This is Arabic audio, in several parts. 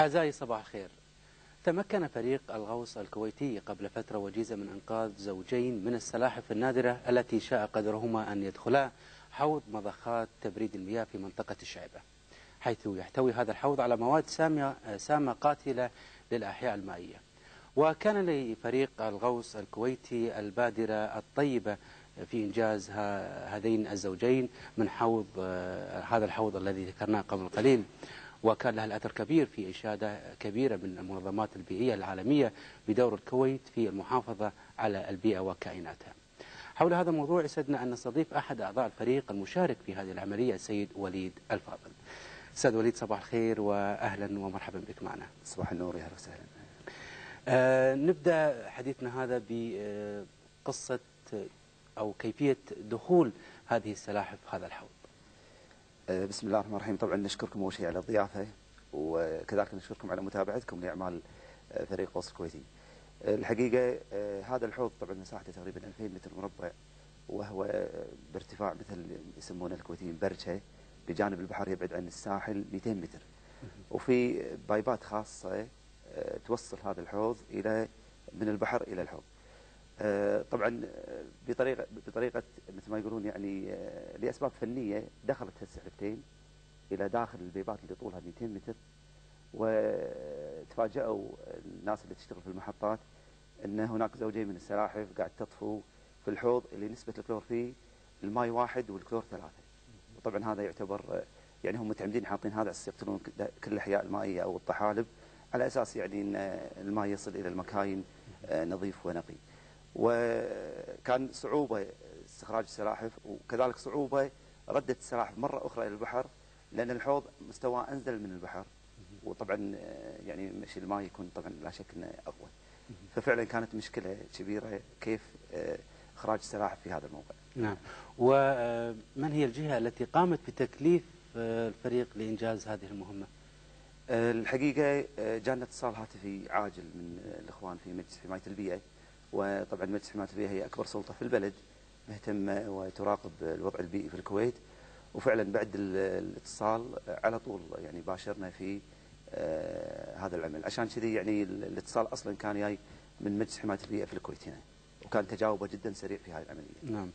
أعزائي صباح الخير. تمكن فريق الغوص الكويتي قبل فترة وجيزة من إنقاذ زوجين من السلاحف النادرة التي شاء قدرهما أن يدخلا حوض مضخات تبريد المياه في منطقة الشعبة حيث يحتوي هذا الحوض على مواد سامة, سامة قاتلة للأحياء المائية. وكان لفريق الغوص الكويتي البادرة الطيبة في إنجاز هذين الزوجين من حوض هذا الحوض الذي ذكرناه قبل قليل. وكان لها الأثر كبير في إشادة كبيرة من المنظمات البيئية العالمية بدور الكويت في المحافظة على البيئة وكائناتها. حول هذا الموضوع يسعدنا أن نستضيف أحد أعضاء الفريق المشارك في هذه العملية السيد وليد الفاضل. أستاذ وليد صباح الخير وأهلا ومرحبا بك معنا. صباح النور يا وسهلا. آه نبدأ حديثنا هذا بقصة أو كيفية دخول هذه السلاحف هذا الحوض. بسم الله الرحمن الرحيم طبعا نشكركم أول شيء على الضيافه وكذلك نشكركم على متابعتكم لأعمال فريق قوس الكويتي. الحقيقة هذا الحوض طبعا مساحته تقريبا 2000 متر مربع وهو بارتفاع مثل يسمونه الكويتيين برشة بجانب البحر يبعد عن الساحل 200 متر. وفي بايبات خاصة توصل هذا الحوض إلى من البحر إلى الحوض. طبعا بطريقة بطريقة مثل ما يقولون يعني لأسباب فنية دخلت هالسحلفتين إلى داخل البيبات اللي طولها 200 متر وتفاجئوا الناس اللي تشتغل في المحطات إن هناك زوجين من السلاحف قاعد تطفو في الحوض اللي نسبة الكلور فيه الماي واحد والكلور ثلاثة وطبعا هذا يعتبر يعني هم متعمدين حاطين هذا أساس يقتلون كل الاحياء المائية أو الطحالب على أساس يعني إن الماء يصل إلى المكاين نظيف ونقي. وكان صعوبة استخراج السلاحف وكذلك صعوبة ردة السلاحف مرة أخرى إلى البحر لأن الحوض مستوى أنزل من البحر. وطبعا يعني مشي الماء يكون طبعا لا شك أنه أقوى. ففعلا كانت مشكلة كبيرة كيف إخراج السلاحف في هذا الموقع. نعم. ومن هي الجهة التي قامت بتكليف الفريق لإنجاز هذه المهمة؟ الحقيقة جانا اتصال هاتفي عاجل من الإخوان في مجلس حماية البيئة. وطبعا مجلس حماية البيئة هي أكبر سلطة في البلد مهتمة وتراقب الوضع البيئي في الكويت. وفعلا بعد الاتصال على طول يعني باشرنا في آه هذا العمل. عشان كذي يعني الاتصال أصلا كان جاي من مجلس حماية البيئة في الكويت هنا. وكان تجاوبه جدا سريع في هذه العملية. نعم.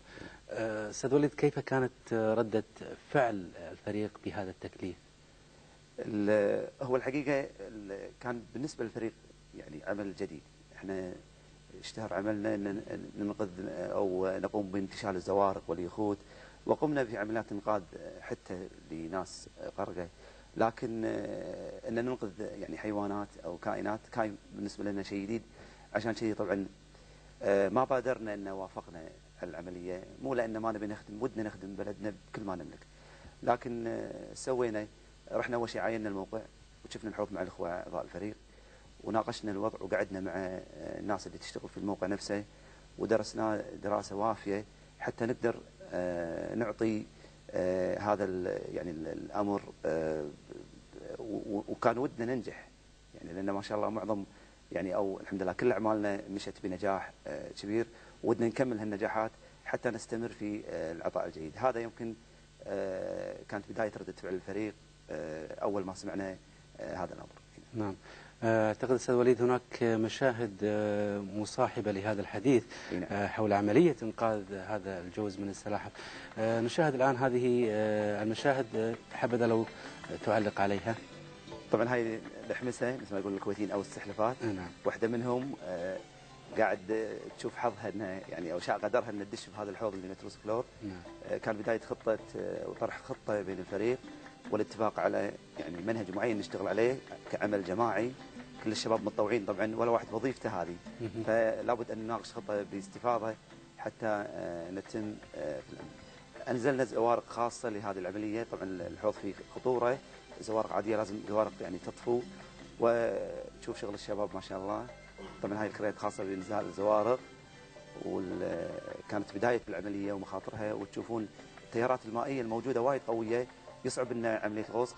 أستاذ وليد كيف كانت ردة فعل الفريق بهذا التكليف؟ هو الحقيقة كان بالنسبة للفريق يعني عمل جديد. إحنا اشتهر عملنا إن ننقذ أو نقوم بانتشال الزوارق واليخوت وقمنا في عمليات إنقاذ حتى لناس غرقه لكن إن ننقذ يعني حيوانات أو كائنات كان بالنسبة لنا شيء جديد. عشان كذي طبعا ما بادرنا إن وافقنا العملية. مو لأن ما نبي نخدم ودنا نخدم بلدنا بكل ما نملك. لكن سوينا رحنا اول شيء عاينا الموقع وشفنا الحوض مع الإخوة اعضاء الفريق وناقشنا الوضع وقعدنا مع الناس اللي تشتغل في الموقع نفسه ودرسنا دراسة وافية حتى نقدر نعطي هذا يعني الأمر وكان ودنا ننجح. يعني لأن ما شاء الله معظم يعني أو الحمد لله كل أعمالنا مشت بنجاح كبير. ودنا نكمل هالنجاحات حتى نستمر في العطاء الجيد. هذا يمكن كانت بداية ردة فعل الفريق أول ما سمعنا هذا الأمر. نعم. أعتقد أستاذ وليد هناك مشاهد مصاحبة لهذا الحديث حول عملية إنقاذ هذا الجوز من السلاحف. نشاهد الآن هذه المشاهد حبذا لو تعلق عليها. طبعا هاي الحمسة مثل ما يقول الكويتيين أو السحلفات. نعم. واحدة منهم قاعد تشوف حظها إنها يعني أو شاء قدرها ان تدش بهذا الحوض اللي متروس كلور. نعم. كان بداية خطة وطرح خطة بين الفريق والاتفاق على يعني منهج معين نشتغل عليه كعمل جماعي. كل الشباب متطوعين طبعا ولا واحد وظيفته هذه. فلا بد أن نناقش خطة باستفاضة حتى نتم في الامر. أنزلنا زوارق خاصة لهذه العملية. طبعا الحوض فيه خطورة زوارق عادية لازم زوارق يعني تطفو. وتشوف شغل الشباب ما شاء الله. طبعا هاي الكريات خاصة بإنزال الزوارق وكانت بداية العملية ومخاطرها. وتشوفون التيارات المائية الموجودة وايد قوية. يصعب إن عملية الغوص